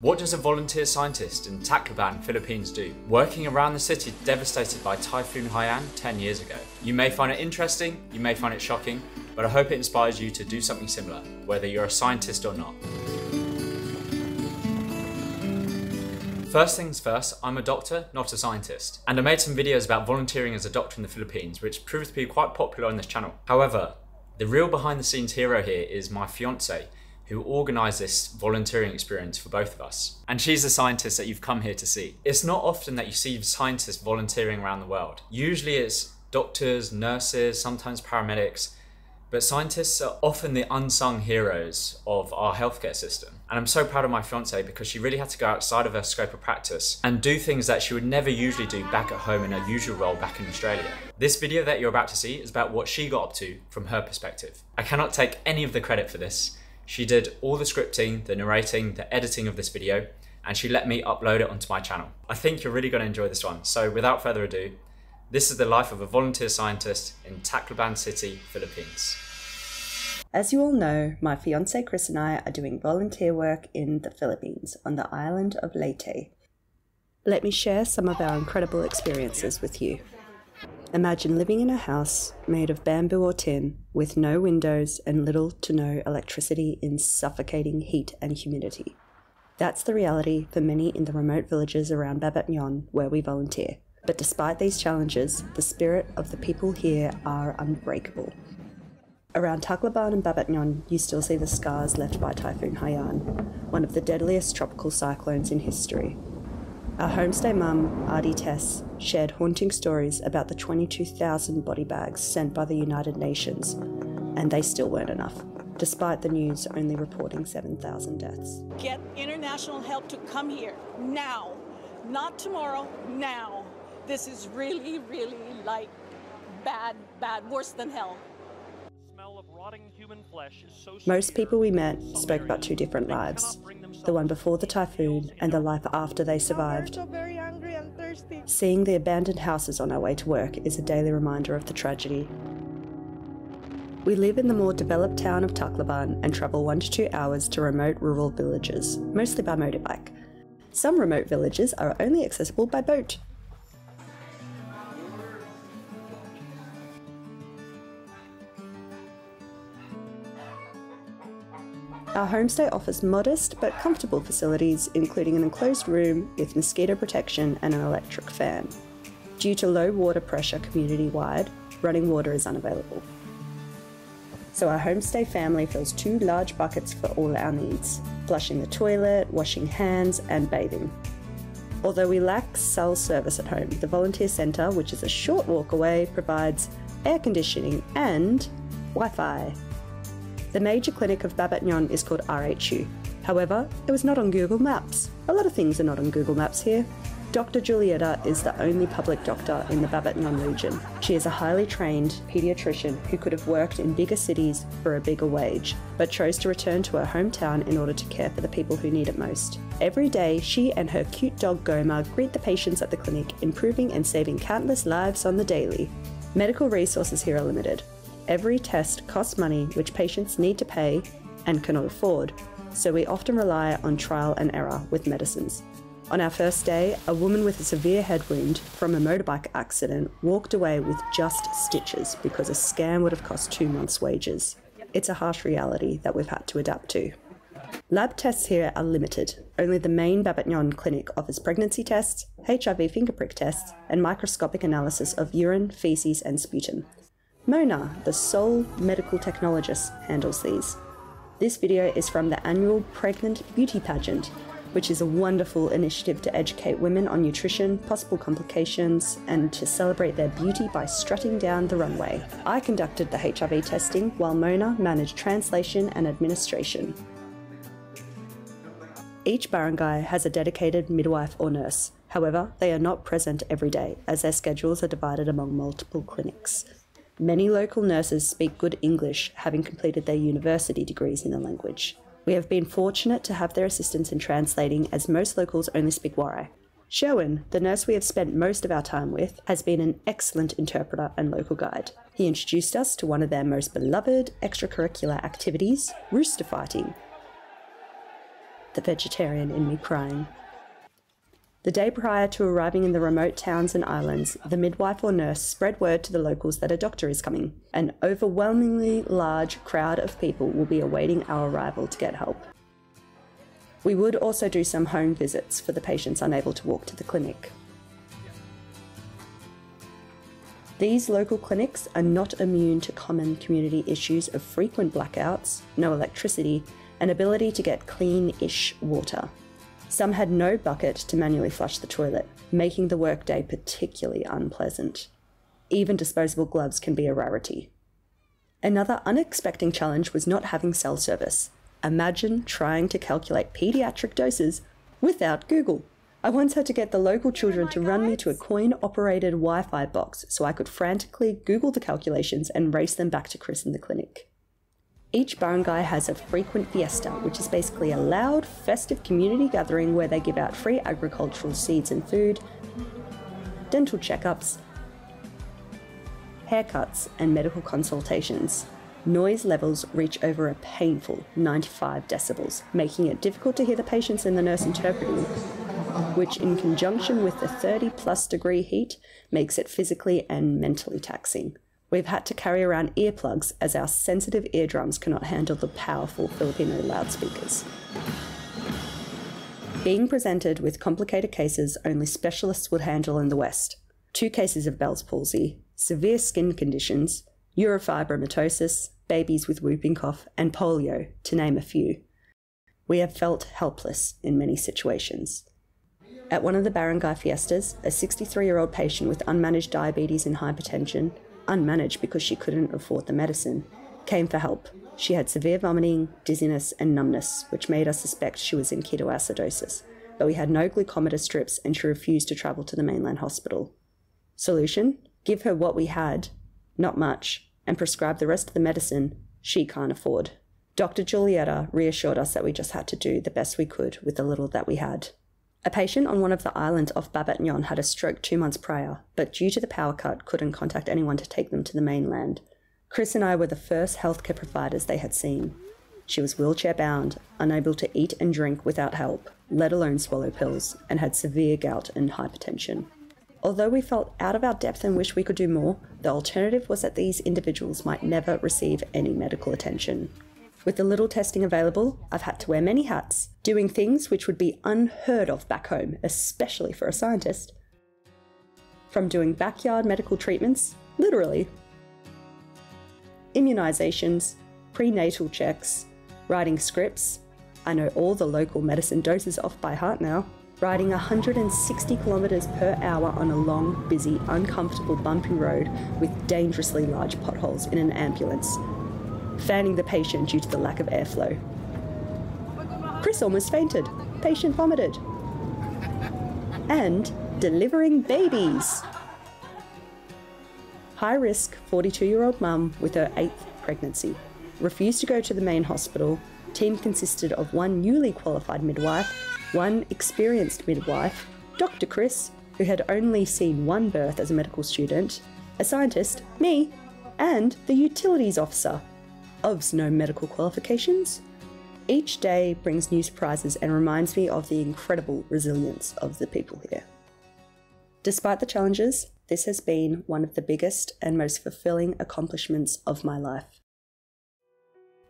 What does a volunteer scientist in Tacloban, Philippines do? Working around the city devastated by Typhoon Haiyan 10 years ago. You may find it interesting, you may find it shocking, but I hope it inspires you to do something similar, whether you're a scientist or not. First things first, I'm a doctor, not a scientist. And I made some videos about volunteering as a doctor in the Philippines, which proved to be quite popular on this channel. However, the real behind the scenes hero here is my fiance, who organised this volunteering experience for both of us. And she's the scientist that you've come here to see. It's not often that you see scientists volunteering around the world. Usually it's doctors, nurses, sometimes paramedics, but scientists are often the unsung heroes of our healthcare system. And I'm so proud of my fiance because she really had to go outside of her scope of practice and do things that she would never usually do back at home in her usual role back in Australia. This video that you're about to see is about what she got up to from her perspective. I cannot take any of the credit for this. She did all the scripting, the narrating, the editing of this video, and she let me upload it onto my channel. I think you're really going to enjoy this one. So without further ado, this is the life of a volunteer scientist in Tacloban City, Philippines. As you all know, my fiance Chris and I are doing volunteer work in the Philippines on the island of Leyte. Let me share some of our incredible experiences with you. Imagine living in a house made of bamboo or tin with no windows and little to no electricity in suffocating heat and humidity. That's the reality for many in the remote villages around Babatngon where we volunteer. But despite these challenges, the spirit of the people here are unbreakable. Around Tacloban and Babatngon, you still see the scars left by Typhoon Haiyan, one of the deadliest tropical cyclones in history. Our homestay mum, Adi Tess, shared haunting stories about the 22,000 body bags sent by the United Nations, and they still weren't enough, despite the news only reporting 7,000 deaths. Get international help to come here now, not tomorrow, now. This is really, really like bad, bad, worse than hell. Most people we met spoke about two different lives the one before the typhoon and the life after they survived. Seeing the abandoned houses on our way to work is a daily reminder of the tragedy. We live in the more developed town of Tacloban and travel one to two hours to remote rural villages, mostly by motorbike. Some remote villages are only accessible by boat. Our homestay offers modest but comfortable facilities, including an enclosed room with mosquito protection and an electric fan. Due to low water pressure community wide, running water is unavailable. So our homestay family fills two large buckets for all our needs flushing the toilet, washing hands, and bathing. Although we lack cell service at home, the volunteer centre, which is a short walk away, provides air conditioning and Wi Fi. The major clinic of Babatngon is called RHU. However, it was not on Google Maps. A lot of things are not on Google Maps here. Dr. Julieta is the only public doctor in the Babatngon region. She is a highly trained paediatrician who could have worked in bigger cities for a bigger wage, but chose to return to her hometown in order to care for the people who need it most. Every day, she and her cute dog Goma greet the patients at the clinic, improving and saving countless lives on the daily. Medical resources here are limited, every test costs money which patients need to pay and cannot afford, so we often rely on trial and error with medicines. On our first day, a woman with a severe head wound from a motorbike accident walked away with just stitches because a scan would have cost two months' wages. It's a harsh reality that we've had to adapt to. Lab tests here are limited. Only the main Babatngon clinic offers pregnancy tests, HIV finger prick tests, and microscopic analysis of urine, feces, and sputum. Mona, the sole medical technologist, handles these. This video is from the annual Pregnant Beauty Pageant, which is a wonderful initiative to educate women on nutrition, possible complications, and to celebrate their beauty by strutting down the runway. I conducted the HIV testing while Mona managed translation and administration. Each barangay has a dedicated midwife or nurse. However, they are not present every day as their schedules are divided among multiple clinics. Many local nurses speak good English, having completed their university degrees in the language. We have been fortunate to have their assistance in translating, as most locals only speak Waray. Sherwin, the nurse we have spent most of our time with, has been an excellent interpreter and local guide. He introduced us to one of their most beloved extracurricular activities, rooster fighting. the vegetarian in me crying. The day prior to arriving in the remote towns and islands, the midwife or nurse spread word to the locals that a doctor is coming. An overwhelmingly large crowd of people will be awaiting our arrival to get help. We would also do some home visits for the patients unable to walk to the clinic. These local clinics are not immune to common community issues of frequent blackouts, no electricity, and ability to get clean ish water. Some had no bucket to manually flush the toilet, making the workday particularly unpleasant. Even disposable gloves can be a rarity. Another unexpected challenge was not having cell service. Imagine trying to calculate pediatric doses without Google. I once had to get the local children oh to run me to a coin operated Wi Fi box so I could frantically Google the calculations and race them back to Chris in the clinic. Each barangay has a frequent fiesta, which is basically a loud, festive community gathering where they give out free agricultural seeds and food, dental checkups, haircuts, and medical consultations. Noise levels reach over a painful 95 decibels, making it difficult to hear the patients and the nurse interpreting, which, in conjunction with the 30 plus degree heat, makes it physically and mentally taxing. We've had to carry around earplugs as our sensitive eardrums cannot handle the powerful Filipino loudspeakers. Being presented with complicated cases only specialists would handle in the West two cases of Bell's palsy, severe skin conditions, neurofibromatosis, babies with whooping cough, and polio, to name a few. We have felt helpless in many situations. At one of the barangay fiestas, a 63 year old patient with unmanaged diabetes and hypertension unmanaged because she couldn't afford the medicine, came for help. She had severe vomiting, dizziness, and numbness, which made us suspect she was in ketoacidosis, but we had no glucometer strips and she refused to travel to the mainland hospital. Solution? Give her what we had, not much, and prescribe the rest of the medicine she can't afford. Dr. Julieta reassured us that we just had to do the best we could with the little that we had. A patient on one of the islands off Babatngon had a stroke two months prior, but due to the power cut, couldn't contact anyone to take them to the mainland. Chris and I were the first healthcare providers they had seen. She was wheelchair bound, unable to eat and drink without help, let alone swallow pills, and had severe gout and hypertension. Although we felt out of our depth and wished we could do more, the alternative was that these individuals might never receive any medical attention. With the little testing available, I've had to wear many hats, doing things which would be unheard of back home, especially for a scientist. From doing backyard medical treatments, literally, immunisations, prenatal checks, writing scripts, I know all the local medicine doses off by heart now, riding 160 kilometres per hour on a long, busy, uncomfortable, bumpy road with dangerously large potholes in an ambulance, fanning the patient due to the lack of airflow. Chris almost fainted. Patient vomited. And delivering babies. High risk 42 year old mum with her eighth pregnancy. Refused to go to the main hospital. Team consisted of one newly qualified midwife, one experienced midwife, Dr. Chris, who had only seen one birth as a medical student, a scientist, me, and the utilities officer, of no medical qualifications. Each day brings new surprises and reminds me of the incredible resilience of the people here. Despite the challenges, this has been one of the biggest and most fulfilling accomplishments of my life.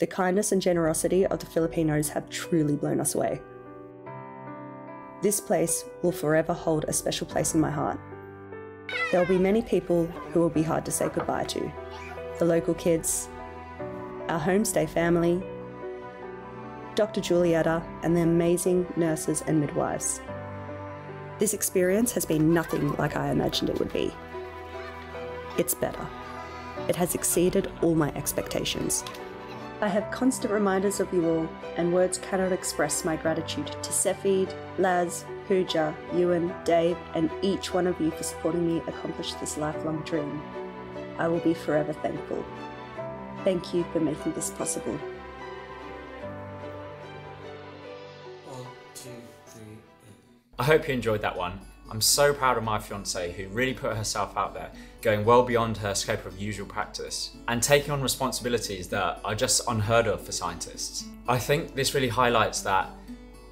The kindness and generosity of the Filipinos have truly blown us away. This place will forever hold a special place in my heart. There will be many people who will be hard to say goodbye to the local kids, our homestay family, Dr. Julieta, and the amazing nurses and midwives. This experience has been nothing like I imagined it would be. It's better. It has exceeded all my expectations. I have constant reminders of you all, and words cannot express my gratitude to Sefid, Laz, Pooja, Ewan, Dave, and each one of you for supporting me accomplish this lifelong dream. I will be forever thankful. Thank you for making this possible. One, two, three, I hope you enjoyed that one. I'm so proud of my fiance who really put herself out there, going well beyond her scope of usual practice, and taking on responsibilities that are just unheard of for scientists. I think this really highlights that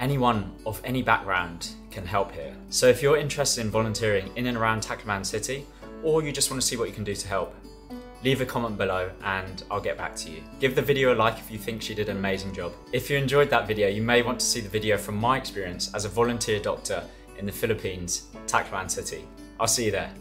anyone of any background can help here. So if you're interested in volunteering in and around Tacloban City, or you just want to see what you can do to help, leave a comment below and I'll get back to you. Give the video a like if you think she did an amazing job. If you enjoyed that video, you may want to see the video from my experience as a volunteer doctor in the Philippines, Tacloban City. I'll see you there.